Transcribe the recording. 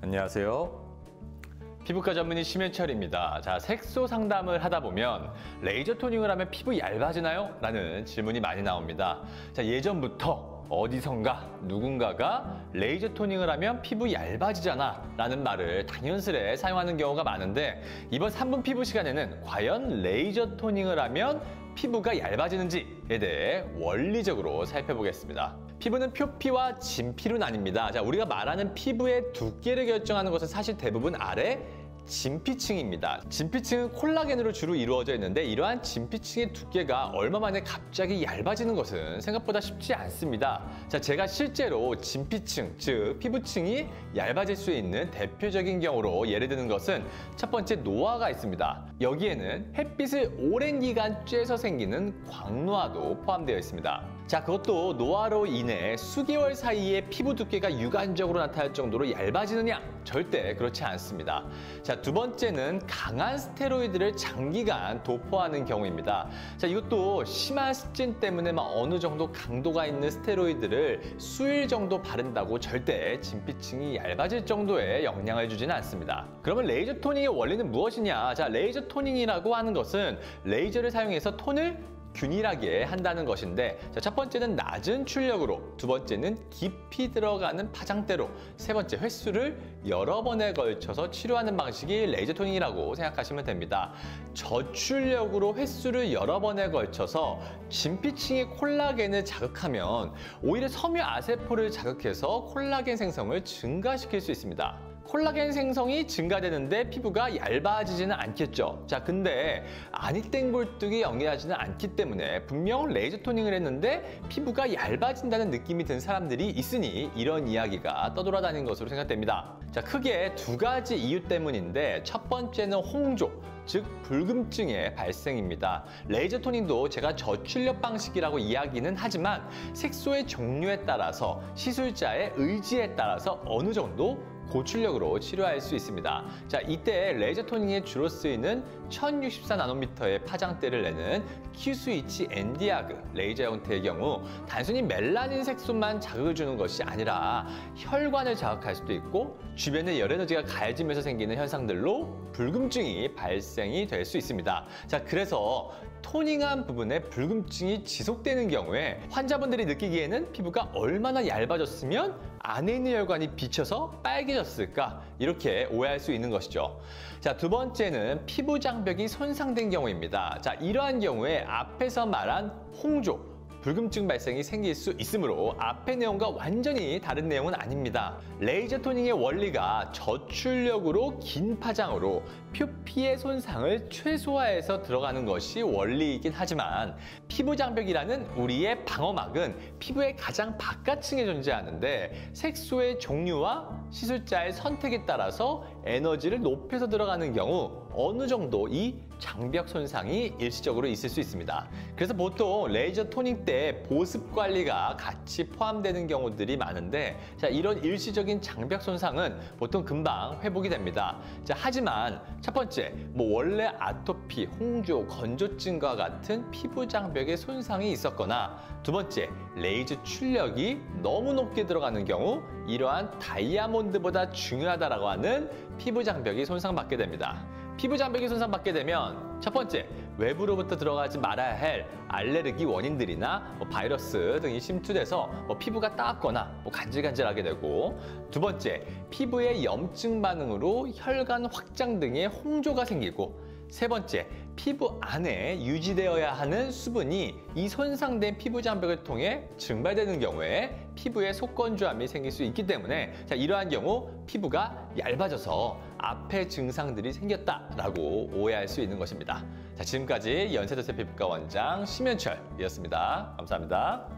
안녕하세요. 피부과 전문의 심현철입니다. 자, 색소 상담을 하다 보면 레이저 토닝을 하면 피부 얇아지나요? 라는 질문이 많이 나옵니다. 자, 예전부터 어디선가 누군가가 레이저 토닝을 하면 피부 얇아지잖아 라는 말을 당연스레 사용하는 경우가 많은데 이번 3분 피부 시간에는 과연 레이저 토닝을 하면 피부가 얇아지는지에 대해 원리적으로 살펴보겠습니다. 피부는 표피와 진피로 나뉩니다. 자, 우리가 말하는 피부의 두께를 결정하는 것은 사실 대부분 아래 진피층입니다. 진피층은 콜라겐으로 주로 이루어져 있는데 이러한 진피층의 두께가 얼마 만에 갑자기 얇아지는 것은 생각보다 쉽지 않습니다. 자, 제가 실제로 진피층, 즉 피부층이 얇아질 수 있는 대표적인 경우로 예를 드는 것은 첫 번째 노화가 있습니다. 여기에는 햇빛을 오랜 기간 쬐서 생기는 광노화도 포함되어 있습니다. 자, 그것도 노화로 인해 수개월 사이에 피부 두께가 유관적으로 나타날 정도로 얇아지느냐? 절대 그렇지 않습니다. 자, 두 번째는 강한 스테로이드를 장기간 도포하는 경우입니다. 자, 이것도 심한 습진 때문에 막 어느 정도 강도가 있는 스테로이드를 수일 정도 바른다고 절대 진피층이 얇아질 정도의 영향을 주지는 않습니다. 그러면 레이저 toning의 원리는 무엇이냐? 자, 레이저 toning이라고 하는 것은 레이저를 사용해서 톤을 균일하게 한다는 것인데 자, 첫 번째는 낮은 출력으로 두 번째는 깊이 들어가는 파장대로 세 번째 횟수를 여러 번에 걸쳐서 치료하는 방식이 레이저 토닝이라고 생각하시면 됩니다. 저출력으로 횟수를 여러 번에 걸쳐서 진피층의 콜라겐을 자극하면 오히려 섬유 아세포를 자극해서 콜라겐 생성을 증가시킬 수 있습니다. 콜라겐 생성이 증가되는데 피부가 얇아지지는 않겠죠. 자, 근데 아니땡골뚝이 연결하지는 않기 때문에 분명 레이저 토닝을 했는데 피부가 얇아진다는 느낌이 든 사람들이 있으니 이런 이야기가 떠돌아다니는 것으로 생각됩니다. 자, 크게 두 가지 이유 때문인데 첫 번째는 홍조, 즉 붉음증의 발생입니다. 레이저 toning도 제가 저출력 방식이라고 이야기는 하지만 색소의 종류에 따라서 시술자의 의지에 따라서 어느 정도 고출력으로 치료할 수 있습니다. 자, 이때 레이저 toning에 주로 쓰이는 1064나노미터의 파장대를 내는 Q-switch Nd:YAG 레이저 형태의 경우 단순히 멜라닌 색소만 자극을 주는 것이 아니라 혈관을 자극할 수도 있고 주변에 열 에너지가 가해지면서 생기는 현상들로 붉음증이 발생이 될 수 있습니다. 자, 그래서 토닝한 부분에 붉음증이 지속되는 경우에 환자분들이 느끼기에는 피부가 얼마나 얇아졌으면 안에 있는 혈관이 비쳐서 빨개졌을까 이렇게 오해할 수 있는 것이죠. 자, 두 번째는 피부 장벽이 손상된 경우입니다. 자, 이러한 경우에 앞에서 말한 홍조 불금증 발생이 생길 수 있으므로 앞의 내용과 완전히 다른 내용은 아닙니다. 레이저 토닝의 원리가 저출력으로 긴 파장으로 표피의 손상을 최소화해서 들어가는 것이 원리이긴 하지만 피부 장벽이라는 우리의 방어막은 피부의 가장 바깥층에 존재하는데 색소의 종류와 시술자의 선택에 따라서 에너지를 높여서 들어가는 경우 어느 정도 이 장벽 손상이 일시적으로 있을 수 있습니다. 그래서 보통 레이저 토닝 때 보습 관리가 같이 포함되는 경우들이 많은데 자, 이런 일시적인 장벽 손상은 보통 금방 회복이 됩니다. 자, 하지만 첫 번째, 뭐 원래 아토피, 홍조, 건조증과 같은 피부 장벽에 손상이 있었거나 두 번째, 레이저 출력이 너무 높게 들어가는 경우 이러한 다이아몬드보다 중요하다라고 하는 피부 장벽이 손상받게 됩니다. 피부 장벽이 손상받게 되면 첫 번째, 외부로부터 들어가지 말아야 할 알레르기 원인들이나 뭐 바이러스 등이 침투돼서 뭐 피부가 따갑거나 뭐 간질간질하게 되고 두 번째, 피부의 염증 반응으로 혈관 확장 등의 홍조가 생기고 세 번째, 피부 안에 유지되어야 하는 수분이 이 손상된 피부 장벽을 통해 증발되는 경우에 피부에 속건조함이 생길 수 있기 때문에 자, 이러한 경우 피부가 얇아져서 앞에 증상들이 생겼다라고 오해할 수 있는 것입니다. 자, 지금까지 연세도세 피부과 원장 심현철이었습니다. 감사합니다.